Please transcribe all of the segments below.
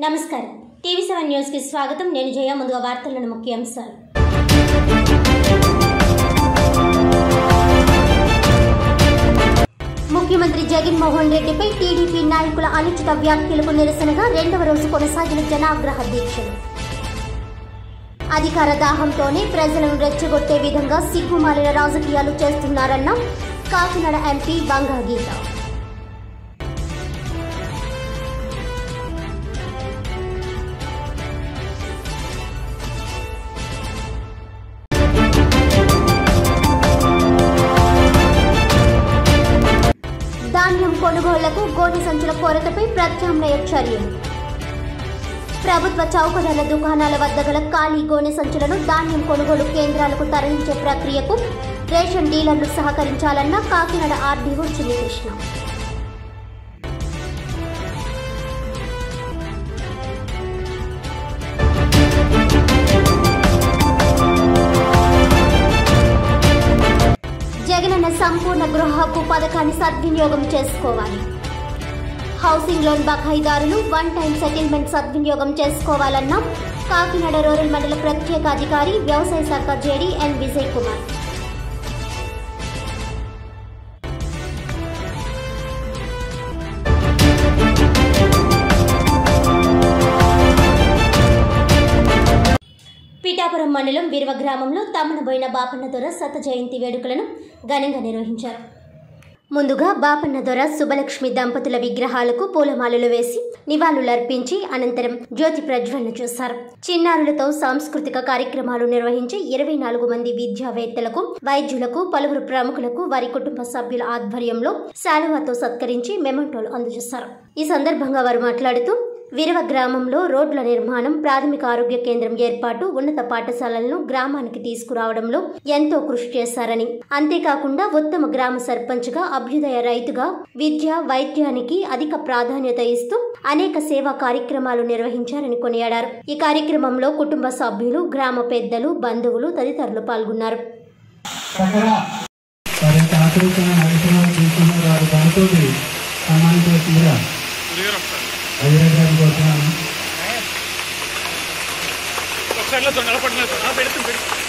నమస్కారం. TV seven న్యూస్కి స్వాగతం. నేను జయ ముందుగా వార్తలను ముఖ్యాంశాలు. ముఖ్యమంత్రి జగన్మోహన్ రెడ్డిపై టీడీపీ నాయకుల అనుచిత వ్యాఖ్యలకు నిరసనగా రెండవ రోజు కొనసాగిన జనాగ్రహ దీక్షలు. అధికార దాహంతోనే ప్రజలను రెచ్చగొట్టే విధంగా సిగ్గుమాలిన రాజకీయాలు చేస్తున్నారన్న కాకినాడ ఎంపీ బంగా గీత. గోనె సంచుల కొరతపై ప్రత్యామ్నాయ చర్యలు ప్రభుత్వ చౌకధర దుకాణాల వద్ద గల ఖాళీ గోనె సంచులను ధాన్యం కొనుగోలు కేంద్రాలకు తరలించే ప్రక్రియకు రేషన్ డీలర్లు సహకరించాలన్న కాకినాడ ఆర్డీఓ చిన్నికృష్ణ జగనన్న సంపూర్ణ గృహ హక్కు పథకాన్ని సద్వినియోగం చేసుకోవాలి. హౌసింగ్ లోన్ బకాయిదారులు వన్ టైం సెటిల్మెంట్ సద్వినియోగం చేసుకోవాలన్న కాకినాడ రూరల్ మండల ప్రత్యేక అధికారి వ్యవసాయ శాఖ జేడీ ఎన్ విజయ్ కుమార్. పిఠాపురం మండలం వీరవ గ్రామంలో తమ్మనబోయిన బాపన్న దొర శత జయంతి వేడుకలను ఘనంగా నిర్వహించారు. ముందుగా బాపన్న దొర శుభలక్ష్మి దంపతుల విగ్రహాలకు పూలమాలలు వేసి నివాళులర్పించి అనంతరం జ్యోతి ప్రజ్వలన చేశారు. చిన్నారులతో సాంస్కృతిక కార్యక్రమాలు నిర్వహించి ఇరవై నాలుగు మంది విద్యావేత్తలకు వైద్యులకు పలువురు ప్రముఖులకు వారి కుటుంబ సభ్యుల ఆధ్వర్యంలో శాలువాతో సత్కరించి మెమంటోలు అందజేశారు. ఈ సందర్భంగా వారు మాట్లాడుతూ విరవ గ్రామంలో రోడ్ల నిర్మాణం ప్రాథమిక ఆరోగ్య కేంద్రం ఏర్పాటు ఉన్నత పాఠశాలలను గ్రామానికి తీసుకురావడంలో ఎంతో కృషి చేశారని. అంతేకాకుండా ఉత్తమ గ్రామ సర్పంచ్గా అభ్యుదయ రైతుగా విద్య వైద్యానికి అధిక ప్రాధాన్యత ఇస్తూ అనేక సేవా కార్యక్రమాలు నిర్వహించారని కొనియాడారు. ఈ కార్యక్రమంలో కుటుంబ సభ్యులు గ్రామ పెద్దలు బంధువులు తదితరులు పాల్గొన్నారు. వారి యొక్క ఆకృతిన నడుచుకుని తీసుకున్నారు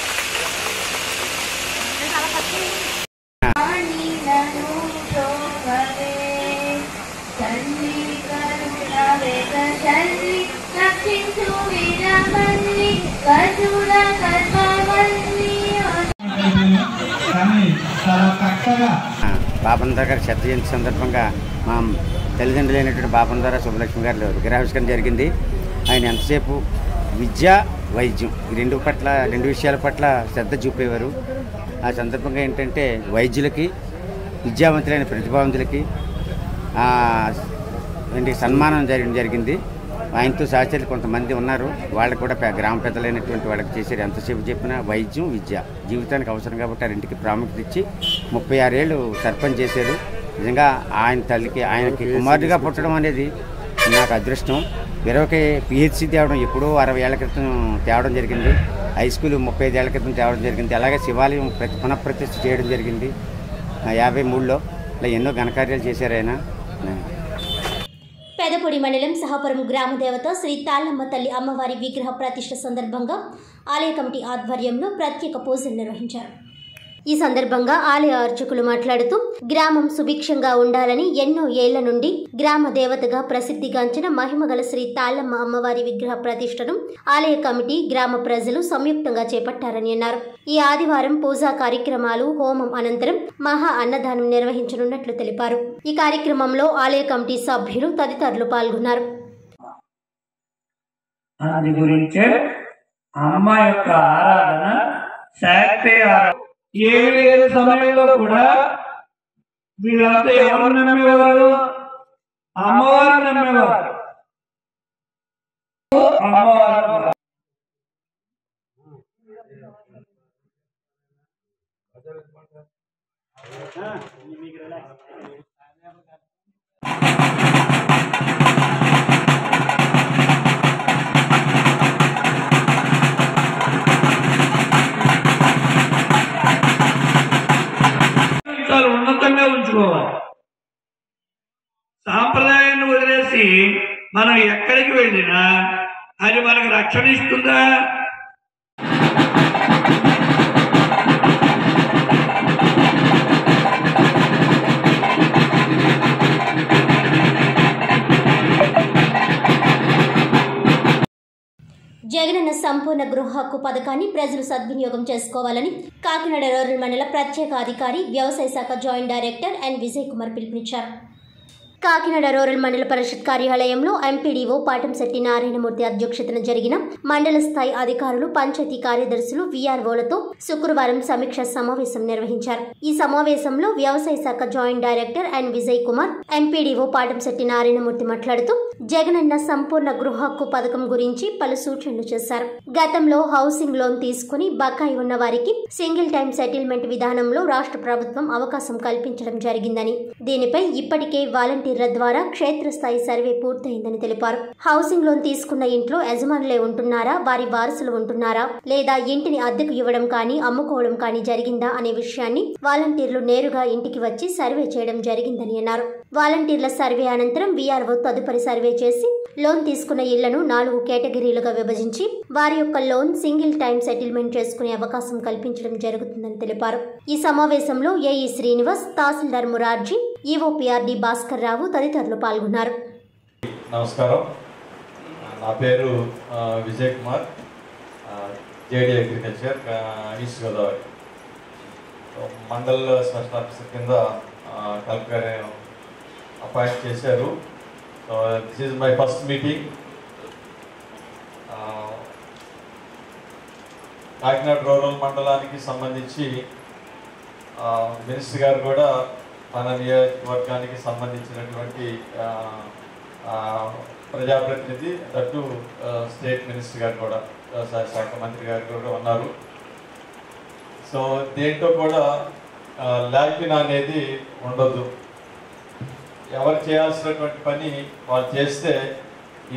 సందర్భంగా మా తల్లిదండ్రులైనటువంటి బాపన్ ద్వారా సుబ్బలక్ష్మి గారు విగ్రహావిష్కరణ జరిగింది. ఆయన ఎంతసేపు? విద్య వైద్యం. ఈ రెండు పట్ల రెండు విషయాల పట్ల శ్రద్ధ చూపేవారు. ఆ సందర్భంగా ఏంటంటే వైద్యులకి విద్యావంతులైన ప్రతిభావంతులకి సన్మానం జరగడం జరిగింది. ఆయనతో సహచరులు కొంతమంది ఉన్నారు. వాళ్ళకి కూడా గ్రామ పెద్దలైనటువంటి వాళ్ళకి చేశారు. ఎంతసేపు చెప్పినా వైద్యం విద్య. జీవితానికి అవసరం కాబట్టి ఆ రెంటికి ప్రాముఖ్యత ఇచ్చి ముప్పై ఆరేళ్ళు సర్పంచ్ చేశారు. నిజంగా ఆయన తల్లికి ఆయనకి కుమారుడిగా పుట్టడం అనేది నాకు అదృష్టం. ఇరవై పిహెచ్సి తేవడం ఎప్పుడో అరవై ఏళ్ళ క్రితం తేవడం జరిగింది. హై స్కూల్ ముప్పై ఐదు ఏళ్ళ క్రితం తేవడం జరిగింది. అలాగే శివాలయం ప్రతి పునఃప్రతిష్ఠ చేయడం జరిగింది. యాభై మూడులో. ఇలా ఎన్నో ఘనకార్యాలు చేశారు ఆయన. పెదపొడి మండలం సహాపురం గ్రామ దేవత శ్రీ తాళ్ళమ్మ తల్లి అమ్మవారి విగ్రహ ప్రతిష్ఠ సందర్భంగా ఆలయ కమిటీ ఆధ్వర్యంలో ప్రత్యేక పూజలు నిర్వహించారు. ఈ సందర్భంగా ఆలయ అర్చకులు మాట్లాడుతూ గ్రామం సుభిక్షంగా ఉండాలని ఎన్నో ఏళ్ళ నుండి గ్రామ దేవతగా ప్రసిద్ధిగాంచిన మహిమగల శ్రీ తాళ్ళమ్మ అమ్మవారి విగ్రహ ప్రతిష్టను ఆలయ కమిటీ గ్రామ ప్రజలు సంయుక్తంగా చేపట్టారని అన్నారు. ఈ ఆదివారం పూజా కార్యక్రమాలు హోమం అనంతరం మహా అన్నదానం నిర్వహించనున్నట్లు తెలిపారు. ఈ కార్యక్రమంలో ఆలయ కమిటీ సభ్యులు తదితరులు పాల్గొన్నారు. అమ్మ యొక్క ఆరాధన శాక్తే ఆరాధన ఏమి లేని సమయంలో కూడా వీళ్ళంతా ఎవరు నమ్మేవారు? అమ్మవారు నమ్మేవారు. అమ్మవారు చాలా ఉన్నతంగా సాంప్రదాయాన్ని వదిలేసి మనం ఎక్కడికి వెళ్ళినా అది మనకు రక్షణ ఇస్తుందా? జగనన్న సంపూర్ణ గృహ హక్కు పథకాన్ని ప్రజలు సద్వినియోగం చేసుకోవాలని కాకినాడ రూరల్ మండల ప్రత్యేక అధికారి వ్యవసాయ శాఖ joint director N Vijay Kumar పిలుపునిచ్చారు. కాకినాడ రూరల్ మండల పరిషత్ కార్యాలయంలో ఎంపీడీఓ పాటంశెట్టి నారాయణమూర్తి అధ్యక్షతన జరిగిన మండల స్థాయి అధికారులు పంచాయతీ కార్యదర్శులు వీఆర్ఓలతో శుక్రవారం సమీక్ష సమావేశం నిర్వహించారు. ఈ సమావేశంలో వ్యవసాయ శాఖ joint director N Vijay Kumar MPDO Patamsetti Narayanamurthy మాట్లాడుతూ జగనన్న సంపూర్ణ గృహ హక్కు పథకం గురించి పలు సూచనలు చేశారు. గతంలో హౌసింగ్ లోన్ తీసుకుని బకాయి ఉన్న వారికి సింగిల్ టైం సెటిల్మెంట్ విధానంలో రాష్ట్ర ప్రభుత్వం అవకాశం కల్పించడం జరిగిందని. దీనిపై ఇప్పటికే వాలంటీర్ల ద్వారా క్షేత్రస్థాయి సర్వే పూర్తయిందని తెలిపారు. హౌసింగ్ లోన్ తీసుకున్న ఇంట్లో యజమానులే ఉంటున్నారా? వారి వారసులు ఉంటున్నారా? లేదా ఇంటిని అద్దెకు ఇవ్వడం కానీ అమ్ముకోవడం కానీ జరిగిందా అనే విషయాన్ని వాలంటీర్లు నేరుగా ఇంటికి వచ్చి సర్వే చేయడం జరిగిందని అన్నారు. వాలంటీర్ల సర్వే అనంతరం వీఆర్ఓ తదుపరి సర్వే చేసి లోన్ తీసుకున్న ఇళ్ళను నాలుగు కేటగిరీలుగా విభజించి వారి యొక్క లోన్ సింగిల్ టైం సెటిల్మెంట్ చేసుకునే అవకాశం కల్పించడం జరుగుతుందని తెలిపారు. ఈ సమావేశంలో ఏఈ శ్రీనివాస్ తహసీల్దార్ మురార్జీ ఈఓపీఆర్డి భాస్కర్ రావు తదితరులు పాల్గొన్నారు. నమస్కారం. నా పేరు Vijay Kumar. JD agriculture East Godavari. Mandal special officer కింద కలెక్టర్ అపాయింట్ చేశారు. This is my first meeting. Kakinada rural మండలానికి సంబంధించి మినిస్టర్ గారు కూడా మన నియోజకవర్గానికి సంబంధించినటువంటి ప్రజాప్రతినిధి దట్టు స్టేట్ మినిస్టర్ గారు కూడా వ్యవసాయ శాఖ మంత్రి గారు కూడా ఉన్నారు. సో దేంట్లో కూడా ల్యాకిన్ అనేది ఉండదు. ఎవరు చేయాల్సినటువంటి పని వాళ్ళు చేస్తే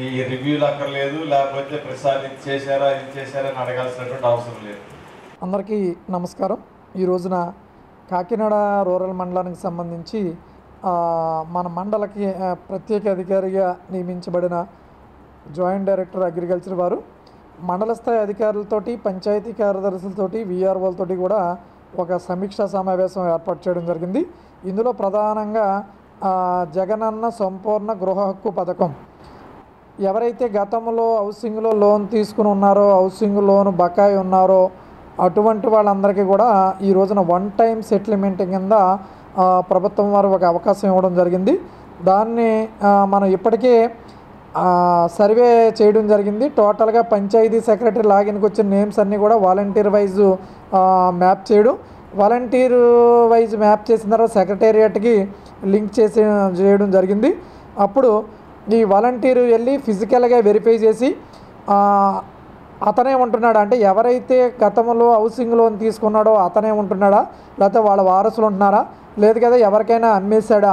ఈ రివ్యూలు అక్కర్లేదు లేకపోతే ప్రసాద్ ఇది చేశారా ఇది చేశారా అని అడగాల్సినటువంటి అవసరం లేదు. అందరికీ నమస్కారం. ఈ రోజున కాకినాడ రూరల్ మండలానికి సంబంధించి మన మండలకి ప్రత్యేక అధికారిగా నియమించబడిన జాయింట్ డైరెక్టర్ అగ్రికల్చర్ వారు మండల స్థాయి అధికారులతోటి పంచాయతీ కార్యదర్శులతోటి వీఆర్ఓలతోటి కూడా ఒక సమీక్షా సమావేశం ఏర్పాటు చేయడం జరిగింది. ఇందులో ప్రధానంగా జగనన్న సంపూర్ణ గృహ హక్కు పథకం. ఎవరైతే గతంలో హౌసింగ్లో లోన్ తీసుకుని ఉన్నారో హౌసింగ్ లోన్ బకాయి ఉన్నారో అటువంటి వాళ్ళందరికీ కూడా ఈ రోజున వన్ టైం సెటిల్మెంట్ కింద ప్రభుత్వం వారు ఒక అవకాశం ఇవ్వడం జరిగింది. దాన్ని మనం ఇప్పటికే సర్వే చేయడం జరిగింది. టోటల్గా పంచాయతీ సెక్రటరీ లాగిన్కి వచ్చిన నేమ్స్ అన్నీ కూడా వాలంటీర్ వైజ్ మ్యాప్ చేయడం. వాలంటీర్ వైజ్ మ్యాప్ చేసిన తర్వాత సెక్రటేరియట్కి లింక్ చేసి చేయడం జరిగింది. అప్పుడు ఈ వాలంటీర్ వెళ్ళి ఫిజికల్గా వెరిఫై చేసి అతనే ఉంటున్నాడా? అంటే ఎవరైతే గతంలో హౌసింగ్ లోన్ తీసుకున్నాడో అతనే ఉంటున్నాడా? లేకపోతే వాళ్ళ వారసులు ఉంటున్నారా? లేదు కదా ఎవరికైనా అమ్మేశాడా?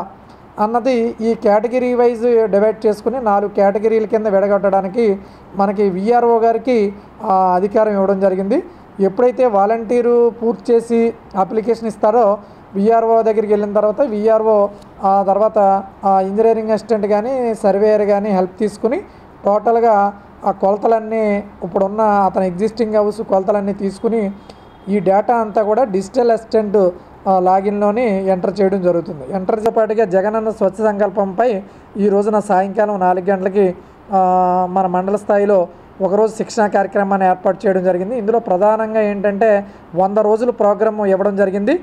అన్నది ఈ కేటగిరీ వైజ్ డివైడ్ చేసుకుని నాలుగు కేటగిరీల కింద విడగొట్టడానికి మనకి విఆర్ఓ గారికి అధికారం ఇవ్వడం జరిగింది. ఎప్పుడైతే వాలంటీరు పూర్తి చేసి అప్లికేషన్ ఇస్తారో విఆర్ఓ దగ్గరికి వెళ్ళిన తర్వాత విఆర్ఓ ఆ తర్వాత ఆ ఇంజనీరింగ్ అసిస్టెంట్ కానీ సర్వేయర్ కానీ హెల్ప్ తీసుకుని టోటల్గా ఆ కొలతలన్నీ ఇప్పుడున్న అతని ఎగ్జిస్టింగ్ హౌస్ కొలతలన్నీ తీసుకుని ఈ డేటా అంతా కూడా డిజిటల్ అసిస్టెంట్ లాగిన్లోని ఎంటర్ చేయడం జరుగుతుంది. ఎంటర్ చేపాటిగా జగనన్న స్వచ్ఛ సంకల్పంపై ఈ రోజున సాయంకాలం నాలుగు గంటలకి మన మండల స్థాయిలో ఒకరోజు శిక్షణ కార్యక్రమాన్ని ఏర్పాటు చేయడం జరిగింది. ఇందులో ప్రధానంగా ఏంటంటే వంద రోజుల ప్రోగ్రామ్ ఇవ్వడం జరిగింది.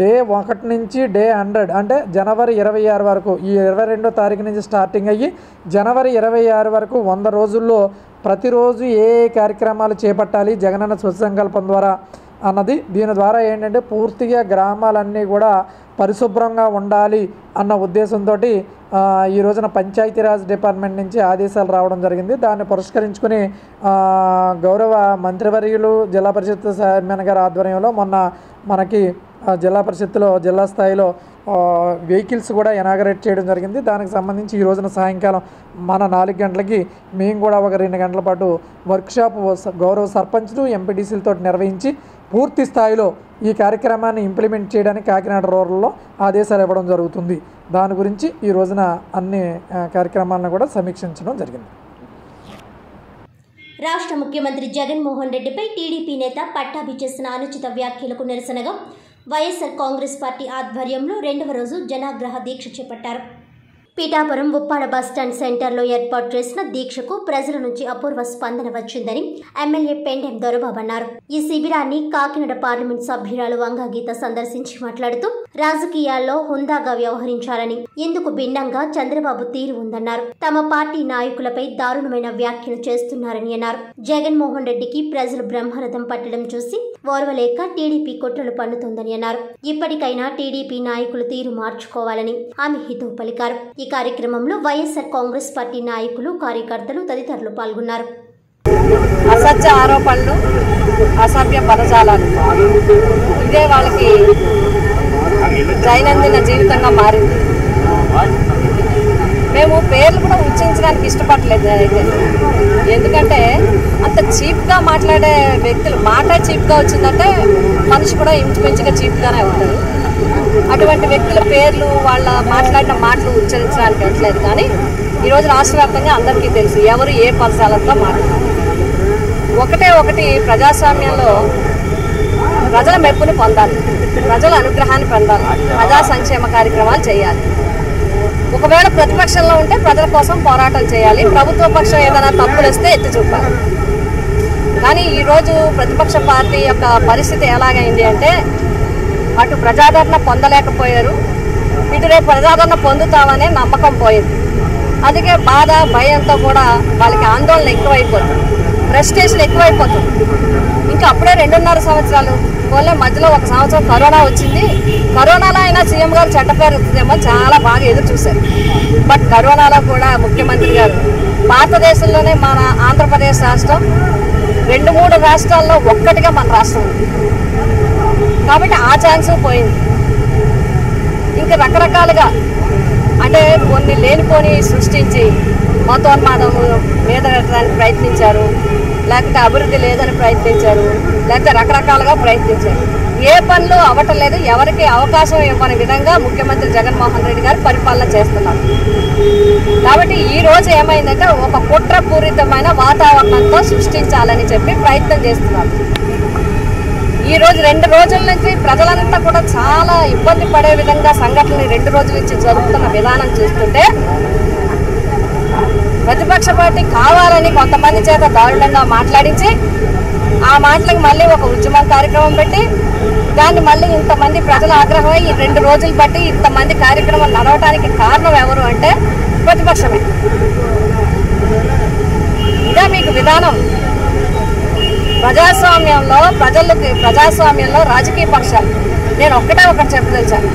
డే ఒకటి నుంచి డే హండ్రెడ్ అంటే జనవరి ఇరవై ఆరు వరకు. ఈ ఇరవై రెండో తారీఖు నుంచి స్టార్టింగ్ అయ్యి జనవరి ఇరవై ఆరు వరకు వంద రోజుల్లో ప్రతిరోజు ఏ ఏ కార్యక్రమాలు చేపట్టాలి జగనన్న స్వచ్ఛ ద్వారా అన్నది దీని ద్వారా ఏంటంటే పూర్తిగా గ్రామాలన్నీ కూడా పరిశుభ్రంగా ఉండాలి అన్న ఉద్దేశంతో ఈ రోజున పంచాయతీరాజ్ డిపార్ట్మెంట్ నుంచి ఆదేశాలు రావడం జరిగింది. దాన్ని పురస్కరించుకుని గౌరవ మంత్రివర్యులు జిల్లా పరిషత్ చైర్మన్ గారి ఆధ్వర్యంలో మొన్న మనకి జిల్లా పరిషత్తులో జిల్లా స్థాయిలో వెహికల్స్ కూడా ఎనాగరేట్ చేయడం జరిగింది. దానికి సంబంధించి ఈ రోజున సాయంకాలం మన నాలుగు గంటలకి మేము కూడా ఒక రెండు గంటల పాటు వర్క్షాప్ గౌరవ సర్పంచ్లు ఎంపీటీసీలతో నిర్వహించి పూర్తి స్థాయిలో ఈ కార్యక్రమాన్ని ఇంప్లిమెంట్ చేయడానికి కాకినాడ రూరల్లో ఆదేశాలు ఇవ్వడం జరుగుతుంది. దాని గురించి ఈ రోజున అన్ని కార్యక్రమాలను కూడా సమీక్షించడం జరిగింది. రాష్ట్ర ముఖ్యమంత్రి జగన్మోహన్ రెడ్డిపై టీడీపీ నేత పట్టాభి చేసిన అనుచిత వ్యాఖ్యలకు నిరసనగా వైఎస్ఆర్ కాంగ్రెస్ పార్టీ ఆధ్వర్యంలో రెండవ రోజు జనాగ్రహ దీక్ష చేపట్టారు. పీఠాపురం ఉప్పాడ బస్టాండ్ సెంటర్లో ఏర్పాటు చేసిన దీక్షకు ప్రజల నుంచి అపూర్వ స్పందన వచ్చిందని ఎమ్మెల్యే పెండెం దొరబాబు అన్నారు. ఈ శిబిరాన్ని కాకినాడ పార్లమెంట్ సభ్యురాలు వంగగీత సందర్శించి మాట్లాడుతూ రాజకీయాల్లో హుందాగా వ్యవహరించాలని ఇందుకు భిన్నంగా చంద్రబాబు తీరు ఉందన్నారు. తమ పార్టీ నాయకులపై దారుణమైన వ్యాఖ్యలు చేస్తున్నారని అన్నారు. జగన్మోహన్ రెడ్డికి ప్రజలు బ్రహ్మరథం పట్టడం చూసి ఓర్వలేక టీడీపీ కుట్రలు పన్నుతోందని అన్నారు. ఇప్పటికైనా టీడీపీ నాయకులు తీరు మార్చుకోవాలని ఆమె హితవు పలికారు. కార్యక్రమంలో వైఎస్ఆర్ కాంగ్రెస్ పార్టీ నాయకులు కార్యకర్తలు తదితరులు పాల్గొన్నారు. అసత్య ఆరోపణలు అసభ్య పదజాలాలు. ఇదే వాళ్ళకి దైనందిన జీవితంగా మారింది. మేము పేర్లు కూడా ఉచ్చరించడానికి ఇష్టపడలేదు అయితే. ఎందుకంటే అంత చీప్గా మాట్లాడే వ్యక్తులు మాట చీప్గా వచ్చిందంటే మనిషి కూడా ఇంచుమించుగా చీప్గానే ఉంటారు. అటువంటి వ్యక్తుల పేర్లు వాళ్ళ మాట్లాడిన మాటలు ఉచ్చరించడానికి వెళ్ళలేదు కానీ ఈరోజు రాష్ట్ర వ్యాప్తంగా అందరికీ తెలుసు ఎవరు ఏ పరచాలతో మాట్లాడారు. ఒకటే ఒకటి ప్రజాస్వామ్యంలో ప్రజల మెప్పును పొందాలి ప్రజల అనుగ్రహాన్ని పొందాలి ప్రజా సంక్షేమ కార్యక్రమాలు చేయాలి. ఒకవేళ ప్రతిపక్షంలో ఉంటే ప్రజల కోసం పోరాటం చేయాలి ప్రభుత్వ పక్షం ఏదైనా తప్పులు వస్తే ఎత్తి చూపాలి. కానీ ఈరోజు ప్రతిపక్ష పార్టీ యొక్క పరిస్థితి ఎలాగైంది అంటే అటు ప్రజాదరణ పొందలేకపోయారు. ఇటు రేపు ప్రజాదరణ పొందుతామనే నమ్మకం పోయింది. అందుకే బాధ భయంతో కూడా వాళ్ళకి ఆందోళన ఎక్కువైపోతుంది. ఫ్రస్ట్రేషన్ ఎక్కువైపోతుంది. ఇంకా అప్పుడే రెండున్నర సంవత్సరాలు. పోలే మధ్యలో ఒక సంవత్సరం కరోనా వచ్చింది. కరోనాలో అయినా సీఎం గారు చెడ్డ పేరు వస్తుందేమో చాలా బాగా ఎదురు చూశారు. బట్ కరోనాలో కూడా ముఖ్యమంత్రి గారు భారతదేశంలోనే మన ఆంధ్రప్రదేశ్ రాష్ట్రం రెండు మూడు రాష్ట్రాల్లో ఒక్కటిగా మన రాష్ట్రం ఉంది. కాబట్టి ఆ ఛాన్స్ పోయింది. ఇంకా రకరకాలుగా అంటే కొన్ని లేనిపోని సృష్టించి మతోన్మాదం మీద పెట్టడానికి ప్రయత్నించారు లేకపోతే అభివృద్ధి లేదని ప్రయత్నించారు లేకపోతే రకరకాలుగా ప్రయత్నించారు. ఏ పనులు అవ్వటం లేదు ఎవరికి అవకాశం ఇవ్వని విధంగా ముఖ్యమంత్రి జగన్మోహన్ రెడ్డి గారు పరిపాలన చేస్తున్నారు. కాబట్టి ఈ రోజు ఏమైందంటే ఒక కుట్రపూరితమైన వాతావరణంతో సృష్టించాలని చెప్పి ప్రయత్నం చేస్తున్నారు. ఈ రోజు రెండు రోజుల నుంచి ప్రజలంతా కూడా చాలా ఇబ్బంది పడే విధంగా సంఘటనలు రెండు రోజుల నుంచి జరుగుతున్న విధానం చూస్తుంటే ప్రతిపక్ష పార్టీ కావాలని కొంతమంది చేత దారుణంగా మాట్లాడించి ఆ మాటలకు మళ్ళీ ఒక ఉద్యమం కార్యక్రమం పెట్టి దాన్ని మళ్ళీ ఇంతమంది ప్రజల ఆగ్రహమై ఈ రెండు రోజులు బట్టి ఇంతమంది కార్యక్రమం నడవడానికి కారణం ఎవరు అంటే ప్రతిపక్షమే. ఇదే మీకు విధానం. ప్రజాస్వామ్యంలో ప్రజలకి ప్రజాస్వామ్యంలో రాజకీయ పక్షాలు. నేను ఒక్కటే ఒకటి చెప్పదలిచాను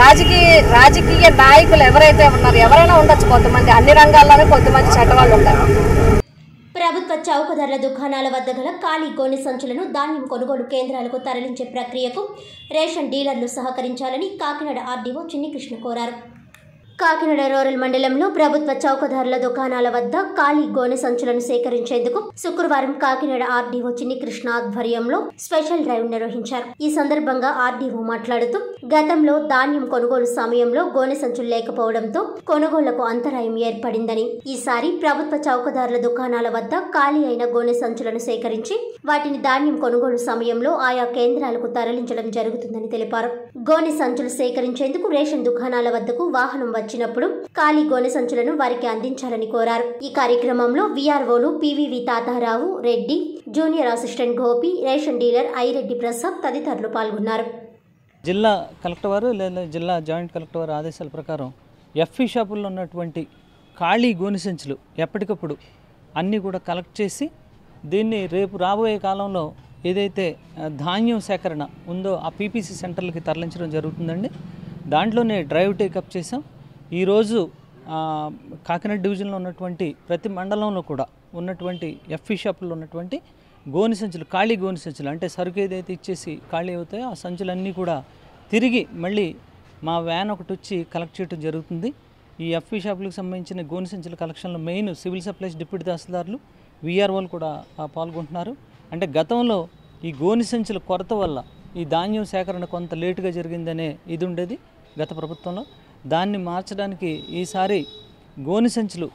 రాజకీయ రాజకీయ నాయకులు ఎవరైతే ఉన్నారు ఎవరైనా ఉండొచ్చు కొంతమంది. అన్ని రంగాల్లోనే కొంతమంది చెడ్డవాళ్ళు ఉంటారు. ప్రభుత్వ చౌక ధరల దుకాణాల వద్ద గల ఖాళీ గోనె సంచులను ధాన్యం కొనుగోలు కేంద్రాలకు తరలించే ప్రక్రియకు రేషన్ డీలర్లు సహకరించాలని కాకినాడ ఆర్డీఓ చిన్నికృష్ణ కోరారు. కాకినాడ రూరల్ మండలంలో ప్రభుత్వ చౌకధరల దుకాణాల వద్ద ఖాళీ గోనె సంచులను సేకరించేందుకు శుక్రవారం కాకినాడ ఆర్డీఓ చిన్ని కృష్ణ ఆధ్వర్యంలో స్పెషల్ డ్రైవ్ నిర్వహించారు. ఈ సందర్భంగా ఆర్డీఓ మాట్లాడుతూ గతంలో ధాన్యం కొనుగోలు సమయంలో గోనె సంచులు లేకపోవడంతో కొనుగోళ్ళకు అంతరాయం ఏర్పడిందని ఈసారి ప్రభుత్వ చౌకధరల దుకాణాల వద్ద ఖాళీ అయిన గోనె సంచులను సేకరించి వాటిని ధాన్యం కొనుగోలు సమయంలో ఆయా కేంద్రాలకు తరలించడం జరుగుతుందని తెలిపారు. గోనె సంచులు సేకరించేందుకు రేషన్ దుకాణాల వద్దకు వాహనం వచ్చినప్పుడు ఖాళీ గోనె సంచులను వారికి అందించాలని కోరారు. ఈ కార్యక్రమంలో విఆర్ఓలు PVV Tatarao Reddy junior assistant Gopi ration dealer Aireddy Prasad తదితరులు పాల్గొన్నారు. జిల్లా కలెక్టర్ వారు లేదా జిల్లా జాయింట్ కలెక్టర్ వారి ఆదేశాల ప్రకారం ఎఫ్ఈ షాపుల్లో ఉన్నటువంటి ఖాళీ గోనె సంచులు ఎప్పటికప్పుడు అన్నీ కూడా కలెక్ట్ చేసి దీన్ని రేపు రాబోయే కాలంలో ఏదైతే ధాన్యం సేకరణ ఉందో ఆ పీపీసీ సెంటర్లకి తరలించడం జరుగుతుందండి. దాంట్లోనే డ్రైవ్ టేకప్ చేసాం ఈరోజు కాకినాడ డివిజన్లో ఉన్నటువంటి ప్రతి మండలంలో కూడా ఉన్నటువంటి ఎఫ్ఈ షాపుల్లో ఉన్నటువంటి గోని సంచులు ఖాళీ గోని సంచులు అంటే సరుకు ఏదైతే ఇచ్చేసి ఖాళీ అవుతాయో ఆ సంచులన్నీ కూడా తిరిగి మళ్ళీ మా వ్యాన్ ఒకటి వచ్చి కలెక్ట్ చేయడం జరుగుతుంది. ఈ ఎఫ్ఈ షాపులకు సంబంధించిన గోని సంచుల కలెక్షన్లో మెయిన్ సివిల్ సప్లైస్ డిప్యూటీ తహసీల్దార్లు వీఆర్ఓలు కూడా పాల్గొంటున్నారు. అంటే గతంలో ఈ గోని సంచుల కొరత వల్ల ఈ ధాన్యం సేకరణ కొంత లేటుగా జరిగిందనే ఇది ఉండేది గత ప్రభుత్వంలో. దాన్ని మార్చడానికి ఈసారి గోని సంచులు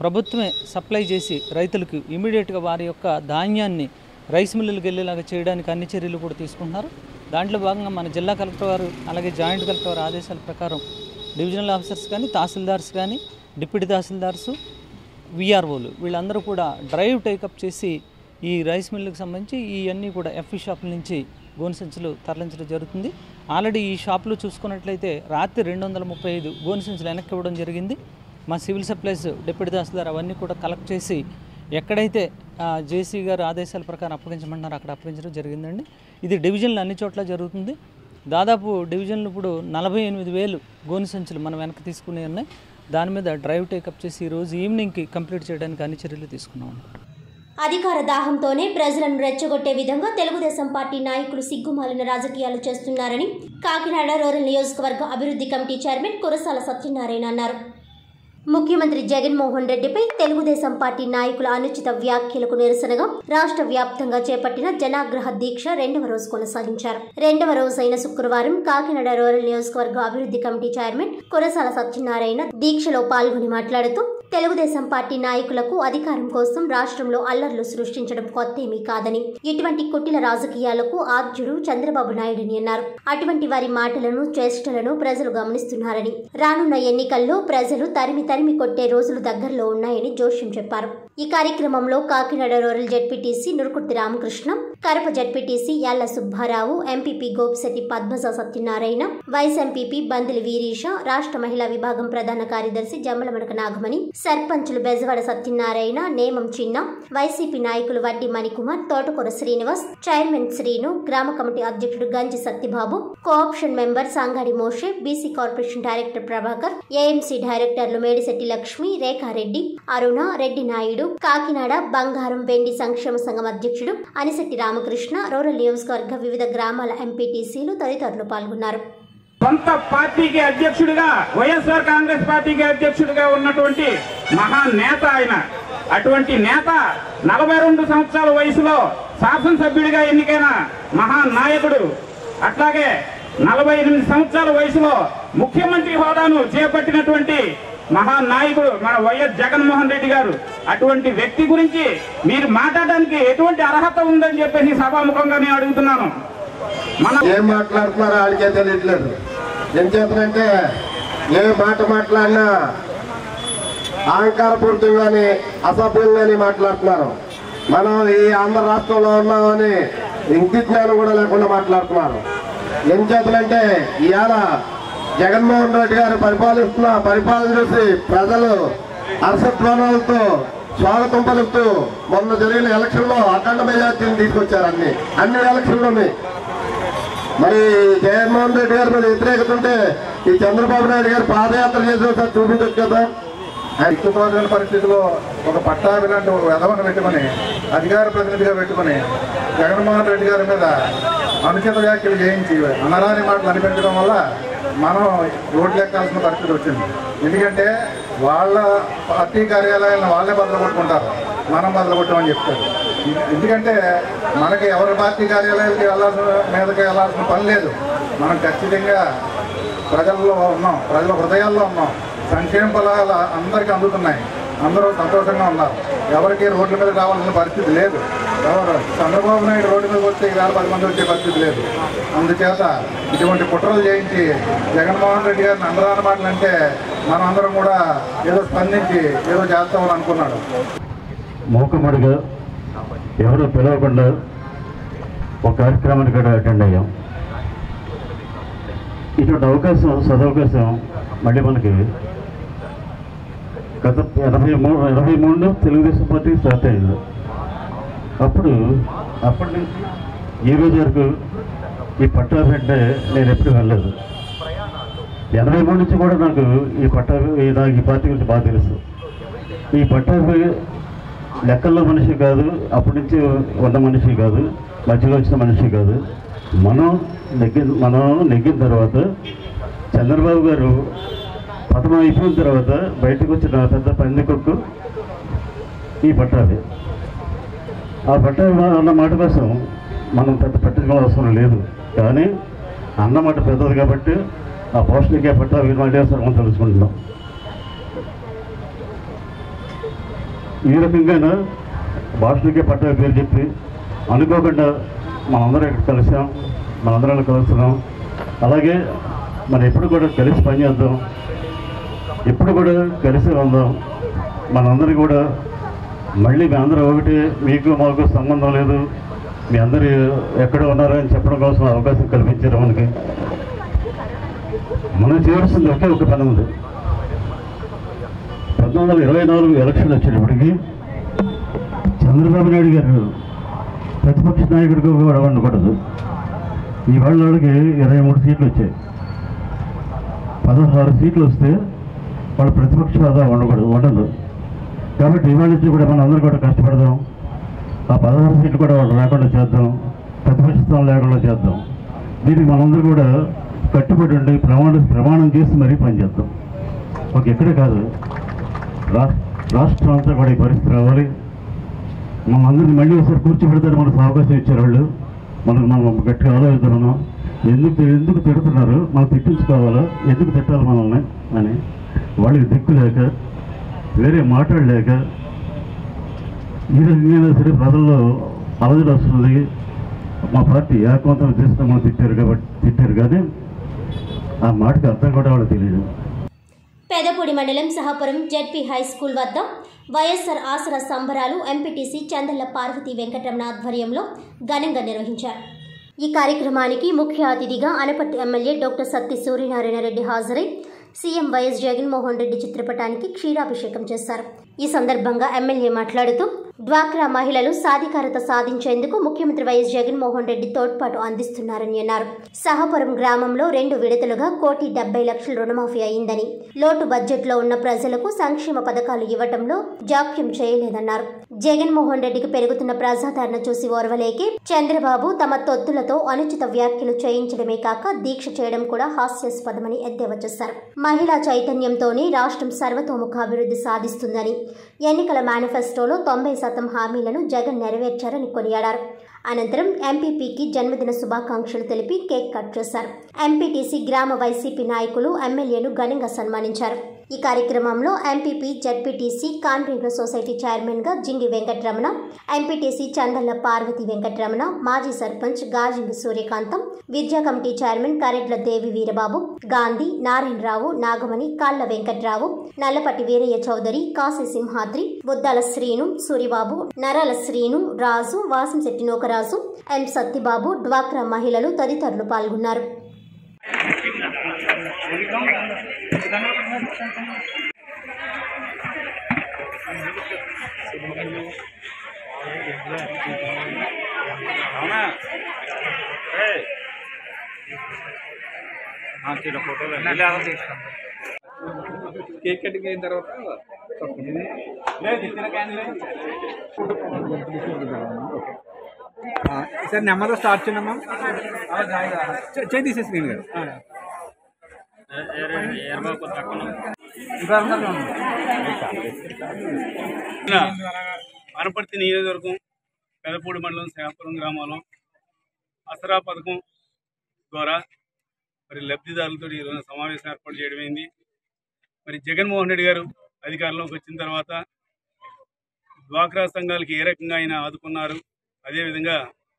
ప్రభుత్వమే సప్లై చేసి రైతులకు ఇమీడియట్గా వారి యొక్క ధాన్యాన్ని రైస్ మిల్లులకు వెళ్ళేలాగా చేయడానికి అన్ని చర్యలు కూడా తీసుకుంటున్నారు. దాంట్లో భాగంగా మన జిల్లా కలెక్టర్ వారు అలాగే జాయింట్ కలెక్టర్ వారి ఆదేశాల ప్రకారం డివిజనల్ ఆఫీసర్స్ కానీ తహసీల్దార్స్ కానీ డిప్యూటీ తహసీల్దార్సు విఆర్ఓలు వీళ్ళందరూ కూడా డ్రైవ్ టేకప్ చేసి ఈ రైస్ మిల్లుకు సంబంధించి ఇవన్నీ కూడా ఎఫ్ఈ షాపుల నుంచి గోను సంచులు తరలించడం జరుగుతుంది. ఆల్రెడీ ఈ షాప్లో చూసుకున్నట్లయితే రాత్రి రెండు వందల ముప్పై ఐదు గోను సంచులు వెనక్కి ఇవ్వడం జరిగింది. మా సివిల్ సప్లైస్ డిప్యూటీ తహసీల్దార్ అవన్నీ కూడా కలెక్ట్ చేసి ఎక్కడైతే జేసీ గారు ఆదేశాల ప్రకారం అప్పగించమన్నారో అక్కడ అప్పగించడం జరిగిందండి. ఇది డివిజన్లు అన్ని చోట్ల జరుగుతుంది. దాదాపు డివిజన్లు ఇప్పుడు నలభై ఎనిమిది వేలు గోను సంచులు మనం వెనక్కి తీసుకునే ఉన్నాయి. దాని మీద డ్రైవ్ టేకప్ చేసి ఈరోజు ఈవినింగ్కి కంప్లీట్ చేయడానికి అన్ని చర్యలు తీసుకున్నాం అధికార దాహంతోనే ప్రజలను రెచ్చగొట్టే విధంగా తెలుగుదేశం పార్టీ నాయకులు సిగ్గుమాలిన రాజకీయాలు చేస్తున్నారని కాకినాడ రూరల్ నియోజకవర్గ అభివృద్ధి కమిటీ చైర్మన్ కురసాల సత్యనారాయణ అన్నారు. ముఖ్యమంత్రి జగన్మోహన్ రెడ్డిపై తెలుగుదేశం పార్టీ నాయకుల అనుచిత వ్యాఖ్యలకు నిరసనగా రాష్ట్ర వ్యాప్తంగా చేపట్టిన జనాగ్రహ దీక్ష రెండవ రోజు కొనసాగించారు. రెండవ రోజైన శుక్రవారం కాకినాడ రూరల్ నియోజకవర్గ అభివృద్ధి కమిటీ చైర్మన్ కురసాల సత్యనారాయణ దీక్షలో పాల్గొని మాట్లాడుతూ తెలుగుదేశం పార్టీ నాయకులకు అధికారం కోసం రాష్ట్రంలో అల్లర్లు సృష్టించడం కొత్తేమీ కాదని ఇటువంటి కుటిల రాజకీయాలకు ఆద్యుడు చంద్రబాబు నాయుడని అన్నారు. అటువంటి వారి మాటలను చేష్టలను ప్రజలు గమనిస్తున్నారని రానున్న ఎన్నికల్లో ప్రజలు తరిమి తరిమి కొట్టే రోజులు దగ్గరలో ఉన్నాయని జోష్యం చెప్పారు. ఈ కార్యక్రమంలో Kakinada rural ZPTC Nurukurthi Ramakrishna Karapa ZPTC Yalla Subbarao MPP Gopisetti Padmaja Satyanarayana vice MPP Bandili Veerisha రాష్ట్ర మహిళా విభాగం ప్రధాన కార్యదర్శి జమ్మలమడక నాగమణి సర్పంచులు బెజవాడ సత్యనారాయణ నేమం చిన్న వైసీపీ నాయకులు వడ్డీ మణికుమార్ తోటకూర శ్రీనివాస్ చైర్మన్ శ్రీను గ్రామ కమిటీ అధ్యక్షుడు Ganji Satyababu co-option member Sangadi Moshe BC corporation director Prabhakar AMC డైరెక్టర్లు మేడిశెట్టి లక్ష్మి రేఖారెడ్డి అరుణ రెడ్డి నాయుడు కాకినాడ బంగారం వెండి సంక్షేమ సంఘం అధ్యక్షుడు అనిశెట్టి రామకృష్ణ రూరల్ నియోజకవర్గ వివిధ గ్రామాల ఎంపీటీసీలు తదితరులు పాల్గొన్నారు. సొంత పార్టీకి అధ్యక్షుడిగా వైఎస్ఆర్ కాంగ్రెస్ పార్టీకి అధ్యక్షుడిగా ఉన్నటువంటి మహా నేత ఆయన. అటువంటి నేత నలభై రెండు సంవత్సరాల వయసులో శాసనసభ్యుడిగా ఎన్నికైన మహానాయకుడు. అట్లాగే నలభై ఎనిమిది సంవత్సరాల వయసులో ముఖ్యమంత్రి హోదాను చేపట్టినటువంటి మహానాయకుడు మన వైఎస్ జగన్మోహన్ రెడ్డి గారు. అటువంటి వ్యక్తి గురించి మీరు మాట్లాడడానికి ఎటువంటి అర్హత ఉందని చెప్పేసి సభాముఖంగా నేను అడుగుతున్నాను. మనం ఏం మాట్లాడుతున్నారో ఆడికే తెలియట్లేదు. ఏం చేతనంటే ఏ మాట మాట్లాడినా అహంకారపూరితంగాని అసభ్యంగాని మాట్లాడుతున్నారు. మనం ఈ ఆంధ్ర రాష్ట్రంలో ఉన్నామని ఇంటి జ్ఞానం కూడా లేకుండా మాట్లాడుతున్నారు. ఏం చేతనంటే ఇవాళ జగన్మోహన్ రెడ్డి గారు పరిపాలిస్తున్న పరిపాలన చూసి ప్రజలు హర్షధ్వానాలతో స్వాగతం పలుకుతూ మొన్న జరిగిన ఎలక్షన్లో అఖండ మెజార్టీని తీసుకొచ్చారు అన్ని. అన్ని ఎలక్షన్లోని మరి జగన్మోహన్ రెడ్డి గారి మీద వ్యతిరేకత ఉంటే ఈ చంద్రబాబు నాయుడు గారు పాదయాత్ర చేసి చూపించచ్చు కదా. ఇక్కుతోచిన పరిస్థితిలో ఒక పట్టాభి లాంటి ఒక వెధవను పెట్టుకొని అధికార ప్రతినిధిగా పెట్టుకొని జగన్మోహన్ రెడ్డి గారి మీద అనుచిత వ్యాఖ్యలు చేయించి అనరాని మాటలు అనిపించడం వల్ల మనం రోడ్లు ఎక్కాల్సిన పరిస్థితి వచ్చింది. ఎందుకంటే వాళ్ళ పార్టీ కార్యాలయాలను వాళ్ళే బదులు కొట్టుకుంటారు మనం బదులు కొట్టమని చెప్తారు. ఎందుకంటే మనకి ఎవరి పార్టీ కార్యాలయాలకి వెళ్ళాల్సిన మీదకి వెళ్ళాల్సిన పని లేదు. మనం ఖచ్చితంగా ప్రజల్లో ఉన్నాం. ప్రజల హృదయాల్లో ఉన్నాం. సంక్షేమ ఫలాలు అందరికీ అందుతున్నాయి. అందరూ సంతోషంగా ఉన్నారు. ఎవరికి రోడ్ల మీద రావాల్సిన పరిస్థితి లేదు. చంద్రబాబు నాయుడు రోడ్డు మీద వస్తే ఈవేళ పది మంది వచ్చే పరిస్థితి లేదు. అందుచేత ఇటువంటి కుట్రలు చేయించి జగన్మోహన్ రెడ్డి గారిని అందరాని మాటలు అంటే మనందరం కూడా ఏదో స్పందించి ఏదో చేస్తామని అనుకున్నాడు. మూకమ్మడిగా ఎవరు పిలవకుండా ఒక కార్యక్రమానికి కూడా అటెండ్ అయ్యాం. ఇటువంటి అవకాశం సదవకాశం మళ్ళీ మనకి గత ఎనభై మూడు ఎనభై మూడులో తెలుగుదేశం పార్టీ స్టార్ట్ అయింది. అప్పుడు అప్పటి నుంచి ఈ రోజు వరకు ఈ పట్టాభి అంటే నేను ఎప్పుడు వెళ్ళలేదు. ఎనభై మూడు నుంచి కూడా నాకు ఈ పట్టాభి నాకు ఈ పార్టీ గురించి బాగా తెలుసు. ఈ పట్టాభి లెక్కల్లో మనిషి కాదు అప్పటి నుంచి ఉన్న మనిషి కాదు మధ్యలో వచ్చిన మనిషి కాదు. మనం నెగ్గిన మనం నెగ్గిన తర్వాత చంద్రబాబు గారు పతనం అయిపోయిన తర్వాత బయటకు వచ్చిన పెద్ద పందికొక్కు ఈ పట్టాభి. ఆ పట్టాభి అన్న మాట కోసం మనం పెద్ద పట్టించుకోవాల్సిన అవసరం లేదు. కానీ అన్నమాట పెద్దది కాబట్టి ఆ పోషణకే పట్టా వీరు మళ్ళీ సార్ మనం తెలుసుకుంటున్నాం. ఈ రకంగా భాషలకే పట్టా పేరు చెప్పి అనుకోకుండా మనందరం ఇక్కడ కలిసాం మనందరం కలుస్తున్నాం. అలాగే మనం ఎప్పుడు కూడా కలిసి పనిచేద్దాం ఎప్పుడు కూడా కలిసి ఉందాం మనందరికీ కూడా మళ్ళీ మీ అందరూ ఒకటి మీకు మాకు సంబంధం లేదు. మీ అందరు ఎక్కడ ఉన్నారో అని చెప్పడం కోసం అవకాశం కల్పించారు మనకి. మనం చేయాల్సింది ఒకే ఒక పని ఉంది. పంతొమ్మిది వందల ఇరవై నాలుగు ఎలక్షన్ వచ్చేటప్పటికి చంద్రబాబు నాయుడు గారు ప్రతిపక్ష నాయకుడికి కూడా ఉండకూడదు. ఈ వాళ్ళకి ఇరవై మూడు సీట్లు వచ్చాయి. పదహారు సీట్లు వస్తే వాళ్ళు ప్రతిపక్ష హోదా ఉండకూడదు ఉండదు. కాబట్టి ఇవాళ నుంచి కూడా మనం అందరూ కూడా కష్టపడదాం. ఆ పదహారు సీట్లు కూడా వాళ్ళు రాకుండా చేద్దాం. ప్రతిపక్ష లేకుండా చేద్దాం. దీనికి మనందరూ కూడా కట్టుబడి ఉండి ప్రమాణం ప్రమాణం చేసి మరీ పనిచేద్దాం ఒక ఇక్కడే కాదు. రాష్ట్రం అంతా కూడా ఈ పరిస్థితి రావాలి. మనందరినీ మళ్ళీ ఒకసారి కూర్చోబెడతారు మనకు అవకాశం ఇచ్చారు వాళ్ళు. మనం మనం గట్టిగా ఆలోచిస్తున్నాం ఎందుకు ఎందుకు తిడుతున్నారు? మనం తిట్టించుకోవాలా? ఎందుకు తిట్టాలి మనల్ని అని. వాళ్ళకి దిక్కు లేక వేరే మాట్లాడలేక ఈ రకంగా సరే ప్రజల్లో అలజడి వస్తుంది మా పార్టీ ఏకవంతం చేస్తామని తిట్టారు కాబట్టి తిట్టారు కానీ ఆ మాటకి అర్థం కూడా వాళ్ళకి తెలియదు. పెదపూడి మండలం సహాపురం జెడ్పీ హై స్కూల్ వద్ద వైఎస్ఆర్ ఆసరా సంబరాలు ఎంపీటీసీ చందల్ల పార్వతి వెంకటరమణ ఆధ్వర్యంలో ఘనంగా నిర్వహించారు. ఈ కార్యక్రమానికి ముఖ్య అతిథిగా అనపర్తి ఎమ్మెల్యే డాక్టర్ సత్తి సూర్యనారాయణ రెడ్డి హాజరై సీఎం వైఎస్ జగన్మోహన్ రెడ్డి చిత్రపటానికి క్షీరాభిషేకం చేశారు. ఈ సందర్భంగా ఎమ్మెల్యే మాట్లాడుతూ డ్వాక్రా మహిళలు సాధికారత సాధించేందుకు ముఖ్యమంత్రి వైఎస్ జగన్మోహన్ రెడ్డి తోడ్పాటు అందిస్తున్నారని అన్నారు. సహపురం గ్రామంలో రెండు విడతలుగా కోటి డెబ్బై లక్షల రుణమాఫీ అయిందని లోటు బడ్జెట్లో ఉన్న ప్రజలకు సంక్షేమ పథకాలు ఇవ్వటంలో జాప్యం చేయలేదన్నారు. జగన్మోహన్ రెడ్డికి పెరుగుతున్న ప్రజాదరణ చూసి ఓర్వలేకి చంద్రబాబు తమ తొత్తులతో అనుచిత వ్యాఖ్యలు చేయించడమే కాక దీక్ష చేయడం కూడా హాస్యాస్పదమని ఎద్దేవా చేశారు. మహిళా చైతన్యంతోనే రాష్ట్రం సర్వతోముఖాభివృద్ధి సాధిస్తుందని ఎన్నికల మేనిఫెస్టోలో తొంభై శాతం హామీలను జగన్ నెరవేర్చారని కొనియాడారు. అనంతరం ఎంపీపీకి జన్మదిన శుభాకాంక్షలు తెలిపి కేక్ కట్ చేశారు. ఎంపీటీసీ గ్రామ వైసీపీ నాయకులు ఎమ్మెల్యేను ఘనంగా సన్మానించారు. ఈ కార్యక్రమంలో ఎంపీపీ జడ్పీటీసీ కాన్వీనర్ సొసైటీ చైర్మన్గా జింగి వెంకటరమణ ఎంపీటీసీ చందల్ల పార్వతి వెంకటరమణ మాజీ సర్పంచ్ గాజింగి సూర్యకాంతం విద్యా కమిటీ చైర్మన్ కరెడ్ల దేవి వీరబాబు గాంధీ నారాయణరావు నాగమణి కాళ్ళ వెంకట్రావు నల్లపట్టి వీరయ్య చౌదరి కాశీ సింహాద్రి బుద్దాల శ్రీను సూరిబాబు నరాల శ్రీను రాజు వాసంశెట్టి నోకరాజు ఎం సత్తిబాబు డ్వాక్రా మహిళలు తదితరులు పాల్గొన్నారు. అవునా ఏయ్. ఫోటోలు కేక్ కటింగ్ అయిన తర్వాత సార్ నెమ్మదిగా స్టార్ట్ చేయమ్మా చేయి తీసేసి నేను గారు వనపర్తి నియోజకవర్గం పెదపూడి మండలం సేపురం గ్రామంలో అసరా పథకం ద్వారా మరి లబ్ధిదారులతో ఈరోజు సమావేశం ఏర్పాటు చేయడమైంది మరి జగన్మోహన్ రెడ్డి గారు అధికారంలోకి వచ్చిన తర్వాత డ్వాక్రా సంఘాలకి ఏ రకంగా ఆయన ఆదుకున్నారు? అదేవిధంగా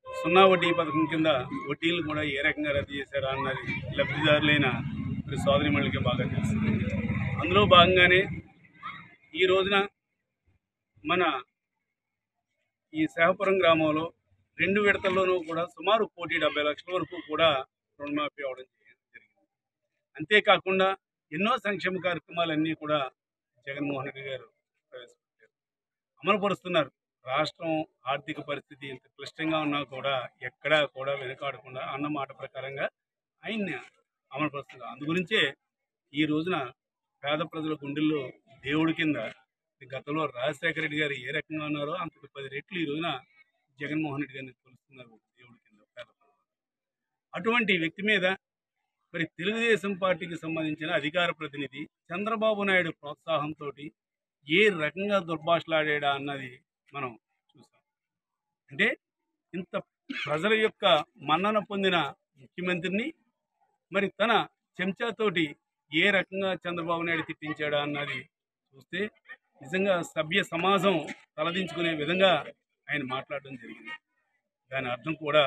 సున్నా వడ్డీ పథకం కింద వడ్డీలు కూడా ఏ రకంగా రద్దు చేశారా అన్నది లబ్ధిదారులైన మరి సోదరిమణులకి బాగా తెలుసు. అందులో భాగంగానే ఈ రోజున మన ఈ శాహపురం గ్రామంలో రెండు విడతల్లోనూ కూడా సుమారు కోటి డెబ్బై లక్షల వరకు కూడా రుణమాఫీ అవడం జరిగింది. అంతేకాకుండా ఎన్నో సంక్షేమ కార్యక్రమాలన్నీ కూడా జగన్మోహన్ రెడ్డి గారు ప్రవేశపెట్టారు. అమలు పరుస్తున్నారు రాష్ట్రం ఆర్థిక పరిస్థితి ఇంత క్లిష్టంగా ఉన్నా కూడా ఎక్కడా కూడా వెనుకాడకుండా అన్న మాట ప్రకారంగా ఆయన్ని అమలు పరుస్తున్నారు అందుగురించే ఈ రోజున పేద ప్రజల గుండెల్లో దేవుడి కింద గతంలో రాజశేఖర రెడ్డి గారు ఏ రకంగా ఉన్నారో అంత పది రెట్లు ఈ రోజున జగన్మోహన్ రెడ్డి గారిని కొలుస్తున్నారు దేవుడి కింద పేద అటువంటి వ్యక్తి మీద మరి తెలుగుదేశం పార్టీకి సంబంధించిన అధికార ప్రతినిధి చంద్రబాబు నాయుడు ప్రోత్సాహంతో ఏ రకంగా దుర్భాషలాడా అన్నది మనం చూసాం అంటే ఇంత ప్రజల యొక్క మన్నన పొందిన ముఖ్యమంత్రిని మరి తన చెంచాతోటి ఏ రకంగా చంద్రబాబు నాయుడు తిట్టించాడా అన్నది చూస్తే నిజంగా సభ్య సమాజం తలదించుకునే విధంగా ఆయన మాట్లాడడం జరిగింది. దాని అర్థం కూడా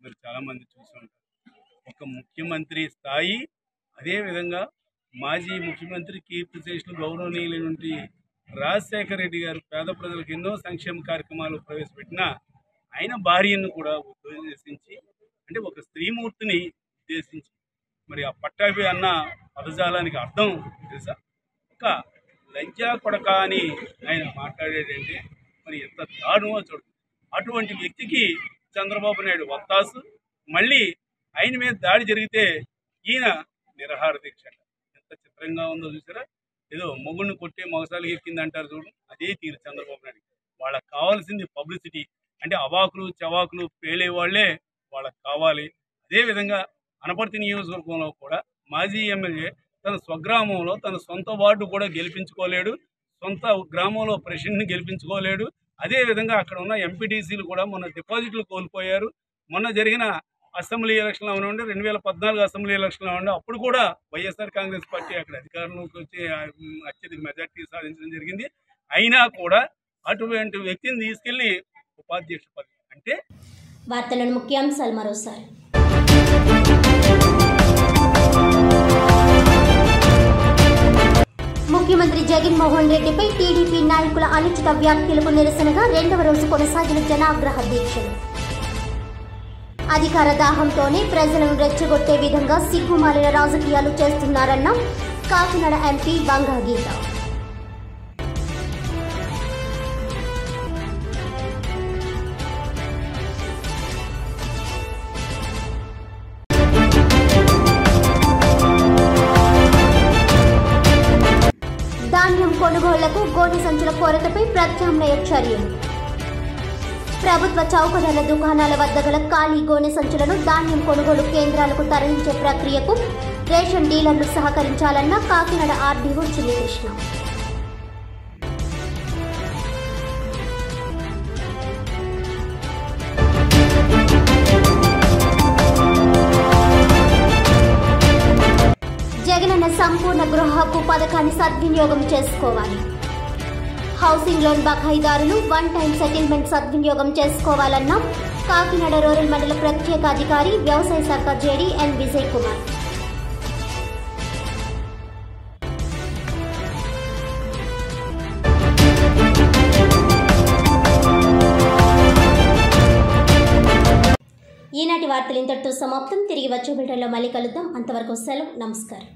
మీరు చాలామంది చూసి ఉంటారు. ఒక ముఖ్యమంత్రి స్థాయి అదేవిధంగా మాజీ ముఖ్యమంత్రి కీర్తి శేషులు గౌరవనీయులైనటువంటి రాజశేఖర రెడ్డి గారు పేద ప్రజలకు ఎన్నో సంక్షేమ కార్యక్రమాలు ప్రవేశపెట్టినా ఆయన భార్యను కూడా ఉద్దేశించి అంటే ఒక స్త్రీమూర్తిని ఉద్దేశించి మరి ఆ పట్టాభి అన్న పదజాలానికి అర్థం తెలుసా? ఒక లంచా కొడక అని ఆయన మాట్లాడేటంటే మరి ఎంత దారుణమో చూడు. అటువంటి వ్యక్తికి చంద్రబాబు నాయుడు వత్తాసు. మళ్ళీ ఆయన మీద దాడి జరిగితే ఈయన నిరహార దీక్ష. ఎంత చిత్రంగా ఉందో చూసారా? ఏదో మొగుడిని కొట్టే మొగసాలు ఎక్కింది అంటారు చూడు. అదే తీరు చంద్రబాబు నాయుడు. వాళ్ళకి కావాల్సింది పబ్లిసిటీ. అంటే అవాకులు చవాకులు పేలే వాళ్ళే వాళ్ళకి కావాలి. అదేవిధంగా అనపర్తి నియోజకవర్గంలో కూడా మాజీ ఎమ్మెల్యే తన స్వగ్రామంలో తన సొంత వార్డు కూడా గెలిపించుకోలేడు సొంత గ్రామంలో ప్రెసిడెంట్ని గెలిపించుకోలేడు. అదేవిధంగా అక్కడ ఉన్న ఎంపీటీసీలు కూడా మొన్న డిపాజిట్లు కోల్పోయారు. మొన్న జరిగిన అసెంబ్లీ ఎలక్షన్లో ఉండి రెండు వేల పద్నాలుగు అసెంబ్లీ ఎలక్షన్లో ఉండి అప్పుడు కూడా వైఎస్ఆర్ కాంగ్రెస్ పార్టీ అక్కడ అధికారంలోకి వచ్చి అత్యధిక మెజార్టీ సాధించడం జరిగింది. అయినా కూడా అటువంటి వ్యక్తిని తీసుకెళ్ళి ఉపాధ్యక్ష పదవి అంటే వార్తలను ముఖ్యాంశాలు మరోసారి. ముఖ్యమంత్రి జగన్మోహన్ రెడ్డిపై టీడీపీ నాయకుల అనుచిత వ్యాఖ్యలకు నిరసనగా రెండవ రోజు కొనసాగిన జనాగ్రహ దీక్షలు. అధికార దాహంతోనే ప్రజలను రెచ్చగొట్టే విధంగా సిగ్గుమాలిన రాజకీయాలు చేస్తున్నారన్న కాకినాడ ఎంపీ బంగా గీత కొనుగోళ్ళకు సంచుల కొరతపై ప్రత్యామ్నాయ చర్యలు ప్రభుత్వ చౌకధరల దుకాణాల వద్ద గల ఖాళీ గోనె సంచులను ధాన్యం కొనుగోలు కేంద్రాలకు తరలించే ప్రక్రియకు రేషన్ డీలర్లు సహకరించాలన్న కాకినాడ ఆర్డీఓ చిన్నకృష్ణ జగనన్న సంపూర్ణ గృహ హక్కు పథకాన్ని సద్వినియోగం చేసుకోవాలి. హౌసింగ్ లోన్ బకాయిదారులు వన్ టైం సెటిల్మెంట్ సద్వినియోగం చేసుకోవాలన్న కాకినాడ రూరల్ మండల ప్రత్యేక అధికారి వ్యవసాయ శాఖ జేడీ ఎన్ విజయ్ కుమార్. ఈనాటి వార్తలు ఇంతటితో సమాప్తం. తిరిగి వచ్చే బిడ్డల్లో మళ్ళీ కలుద్దాం. అంతవరకు సెలవు. నమస్కారం.